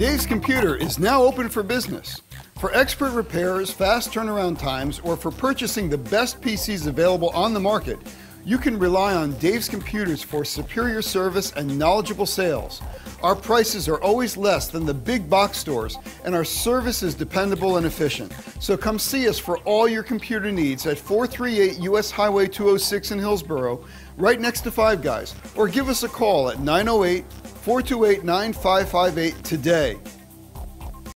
Dave's Computer is now open for business. For expert repairs, fast turnaround times, or for purchasing the best PCs available on the market, you can rely on Dave's Computers for superior service and knowledgeable sales. Our prices are always less than the big box stores, and our service is dependable and efficient. So come see us for all your computer needs at 438 US Highway 206 in Hillsborough, right next to Five Guys, or give us a call at 908 428 9558 today.